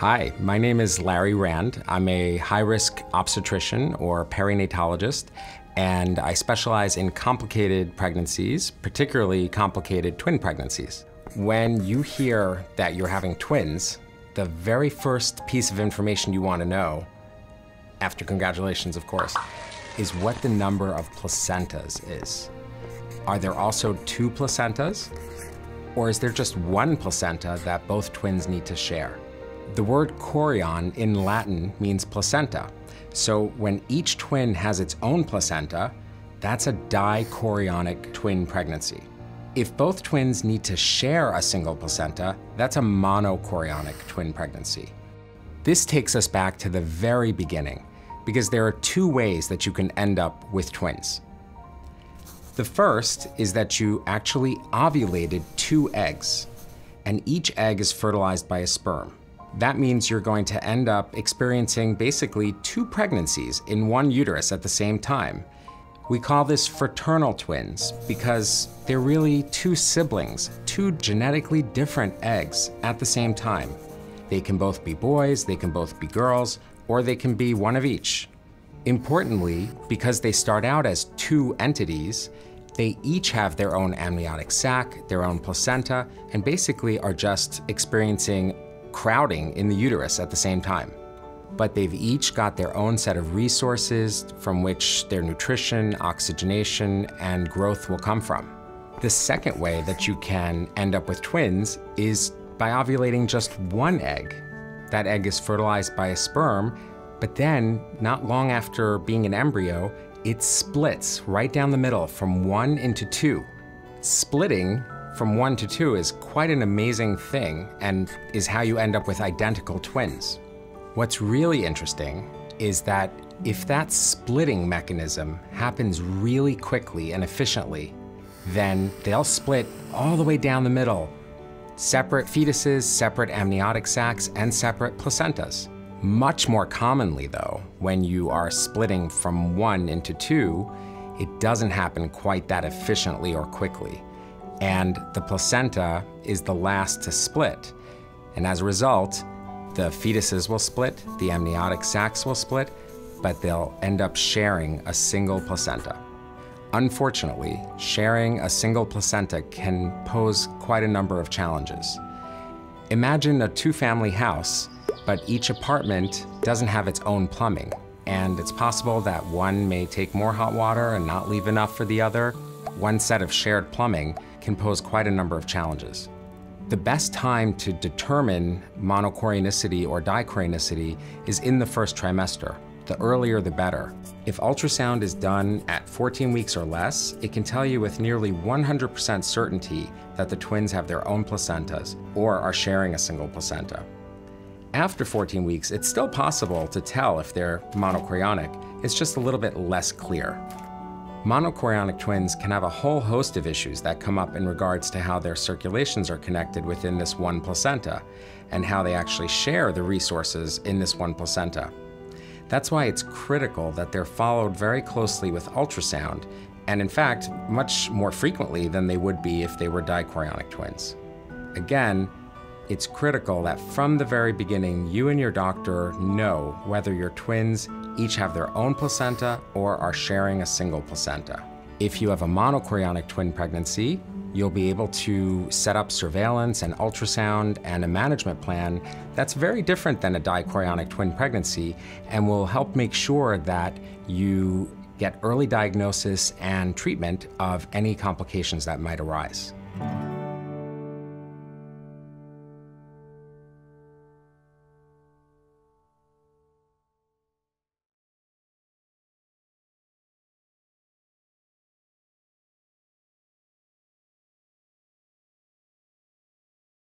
Hi, my name is Larry Rand. I'm a high risk obstetrician or perinatologist, and I specialize in complicated pregnancies, particularly complicated twin pregnancies. When you hear that you're having twins, the very first piece of information you want to know, after congratulations, of course, is what the number of placentas is. Are there also two placentas? Or is there just one placenta that both twins need to share? The word chorion in Latin means placenta. So when each twin has its own placenta, that's a dichorionic twin pregnancy. If both twins need to share a single placenta, that's a monochorionic twin pregnancy. This takes us back to the very beginning, because there are two ways that you can end up with twins. The first is that you actually ovulated two eggs, and each egg is fertilized by a sperm. That means you're going to end up experiencing basically two pregnancies in one uterus at the same time. We call this fraternal twins because they're really two siblings, two genetically different eggs at the same time. They can both be boys, they can both be girls, or they can be one of each. Importantly, because they start out as two entities, they each have their own amniotic sac, their own placenta, and basically are just experiencing crowding in the uterus at the same time. But they've each got their own set of resources from which their nutrition, oxygenation, and growth will come from. The second way that you can end up with twins is by ovulating just one egg. That egg is fertilized by a sperm, but then, not long after being an embryo, it splits right down the middle from one into two. Splitting from one to two is quite an amazing thing and is how you end up with identical twins. What's really interesting is that if that splitting mechanism happens really quickly and efficiently, then they'll split all the way down the middle. Separate fetuses, separate amniotic sacs, and separate placentas. Much more commonly, though, when you are splitting from one into two, it doesn't happen quite that efficiently or quickly and the placenta is the last to split. And as a result, the fetuses will split, the amniotic sacs will split, but they'll end up sharing a single placenta. Unfortunately, sharing a single placenta can pose quite a number of challenges. Imagine a two-family house, but each apartment doesn't have its own plumbing, and it's possible that one may take more hot water and not leave enough for the other. One set of shared plumbing can pose quite a number of challenges. The best time to determine monochorionicity or dichorionicity is in the first trimester. The earlier the better. If ultrasound is done at 14 weeks or less, it can tell you with nearly 100% certainty that the twins have their own placentas or are sharing a single placenta. After 14 weeks, it's still possible to tell if they're monochorionic. It's just a little bit less clear. Monochorionic twins can have a whole host of issues that come up in regards to how their circulations are connected within this one placenta and how they actually share the resources in this one placenta. That's why it's critical that they're followed very closely with ultrasound, and in fact, much more frequently than they would be if they were dichorionic twins. Again, it's critical that from the very beginning, you and your doctor know whether your twins each have their own placenta or are sharing a single placenta. If you have a monochorionic twin pregnancy, you'll be able to set up surveillance and ultrasound and a management plan that's very different than a dichorionic twin pregnancy and will help make sure that you get early diagnosis and treatment of any complications that might arise.